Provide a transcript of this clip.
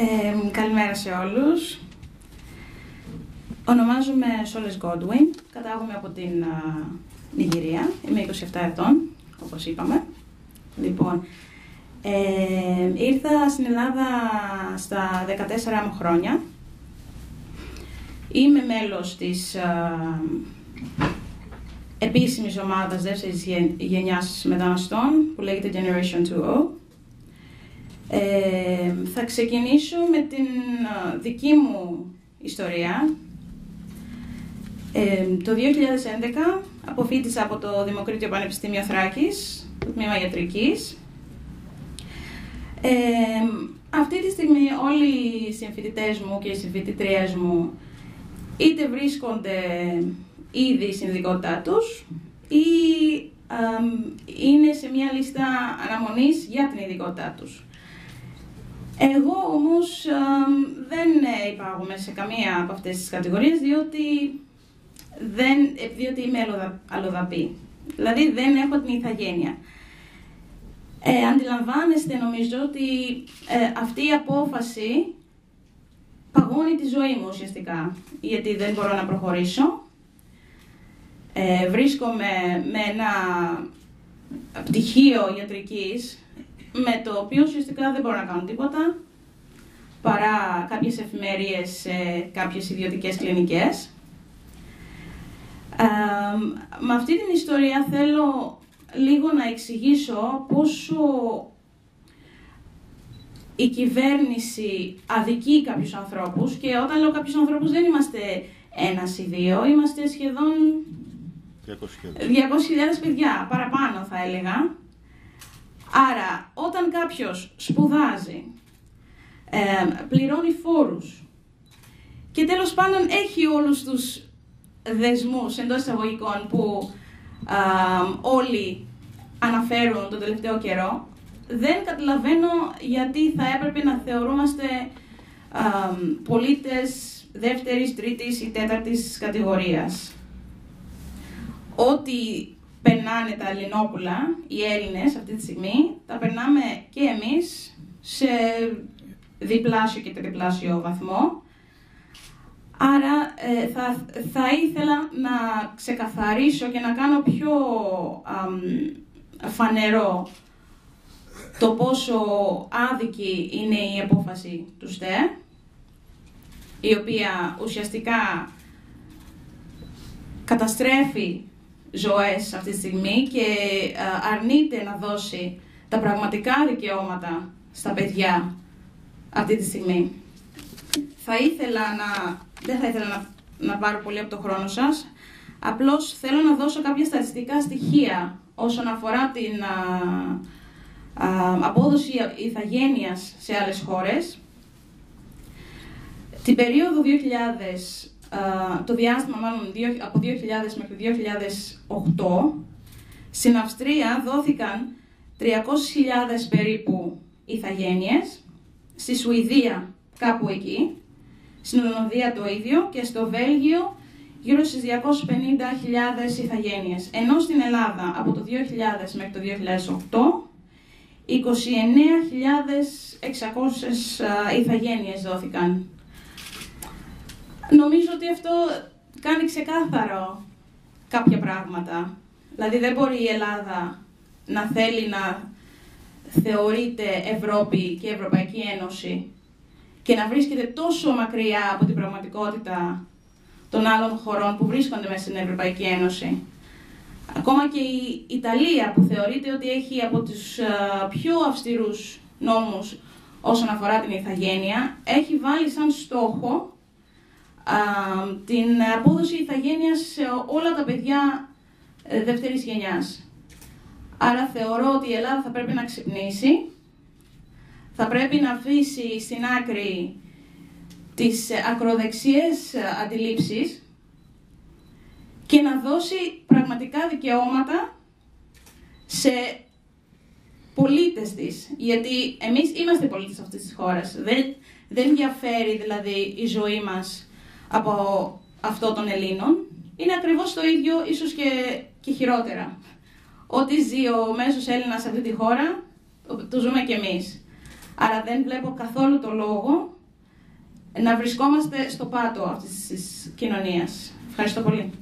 Ε, καλημέρα σε όλους. Ονομάζομαι Σόλες Godwin, κατάγομαι από την uh, Νιγηρία, είμαι 27 ετών, όπως είπαμε. Λοιπόν, ε, ήρθα στην Ελλάδα στα 14 μου χρόνια. Είμαι μέλος της uh, επίσημης ομάδας δεύτερης γενιάς μεταναστών που λέγεται Generation 2O. Ε, θα ξεκινήσω με την δική μου ιστορία. Ε, το 2011 αποφύτησα από το Δημοκρίτιο Πανεπιστήμιο Θράκης, το τμήμα ιατρικής. Ε, αυτή τη στιγμή όλοι οι συμφοιτητές μου και οι συμφοιτητρίες μου είτε βρίσκονται ήδη στην ειδικότητά τους ή είναι σε μια λίστα αναμονής για την ειδικότητά τους. Εγώ όμως δεν υπάρχουμε σε καμία από αυτές τις κατηγορίες διότι, δεν, διότι είμαι αλλοδαπή. Δηλαδή δεν έχω την ηθαγένεια. Ε, αντιλαμβάνεστε νομίζω ότι ε, αυτή η απόφαση παγώνει τη ζωή μου ουσιαστικά, γιατί δεν μπορώ να προχωρήσω. Ε, βρίσκομαι με ένα πτυχίο ιατρικής με το οποίο ουσιαστικά δεν μπορώ να κάνω τίποτα παρά κάποιες εφημερίες σε κάποιες ιδιωτικές κλινικές. με αυτή την ιστορία θέλω λίγο να εξηγήσω πόσο η κυβέρνηση αδικεί κάποιους ανθρώπους και όταν λέω κάποιους ανθρώπους δεν είμαστε ένας ή δύο, είμαστε σχεδόν 200.000 παιδιά, παραπάνω θα έλεγα. Άρα, όταν κάποιος σπουδάζει, ε, πληρώνει φόρους και τέλος πάντων έχει όλους τους δεσμούς εντός εισαγωγικών που όλοι αναφέρουν τον τελευταίο καιρό, δεν καταλαβαίνω γιατί θα έπρεπε να θεωρούμαστε ε, πολίτες δεύτερης, τρίτης ή τέταρτης κατηγορίας. Ό,τι περνάνε τα Ελληνόπουλα, οι Έλληνες αυτή τη στιγμή, τα περνάμε και εμείς σε διπλάσιο και τριπλάσιο βαθμό. Άρα ε, θα, θα ήθελα να ξεκαθαρίσω και να κάνω πιο φανερό το πόσο άδικη είναι η απόφαση του ΣΤΕ, η οποία ουσιαστικά καταστρέφει ζωές αυτή τη στιγμή και ε, αρνείται να δώσει τα πραγματικά δικαιώματα στα παιδιά αυτή τη στιγμή. Θα ήθελα να, δεν θα ήθελα να, να πάρω πολύ από το χρόνο σας, απλώς θέλω να δώσω κάποια στατιστικά στοιχεία όσον αφορά την α, απόδοση ηθαγένειας σε άλλες χώρες. Την περίοδο 2000 το διάστημα μάλλον από 2000 μέχρι 2008, στην Αυστρία δόθηκαν 300.000 περίπου ηθαγένειες, στη Σουηδία κάπου εκεί, στην Ολλανδία το ίδιο και στο Βέλγιο γύρω στις 250.000 ηθαγένειες. Ενώ στην Ελλάδα από το 2000 μέχρι το 2008 29.600 ηθαγένειες δόθηκαν. Νομίζω ότι αυτό κάνει ξεκάθαρο κάποια πράγματα. Δηλαδή δεν μπορεί η Ελλάδα να θέλει να θεωρείται Ευρώπη και Ευρωπαϊκή Ένωση και να βρίσκεται τόσο μακριά από την πραγματικότητα των άλλων χωρών που βρίσκονται μέσα στην Ευρωπαϊκή Ένωση. Ακόμα και η Ιταλία που θεωρείται ότι έχει από τους πιο αυστηρούς νόμους όσον αφορά την ηθαγένεια, έχει βάλει σαν στόχο την απόδοση ηθαγένειας σε όλα τα παιδιά ε, δεύτερης γενιάς. Άρα θεωρώ ότι η Ελλάδα θα πρέπει να ξυπνήσει, θα πρέπει να αφήσει στην άκρη τις ακροδεξιές αντιλήψεις και να δώσει πραγματικά δικαιώματα σε πολίτες της. Γιατί εμείς είμαστε πολίτες αυτής της χώρας. Δεν, δεν διαφέρει δηλαδή η ζωή μας από αυτό των Ελλήνων, είναι ακριβώς το ίδιο, ίσως και, και χειρότερα. Ό,τι ζει ο μέσος Έλληνας σε αυτή τη χώρα, το, ζούμε κι εμείς. Άρα δεν βλέπω καθόλου το λόγο να βρισκόμαστε στο πάτο αυτής της κοινωνίας. Ευχαριστώ πολύ.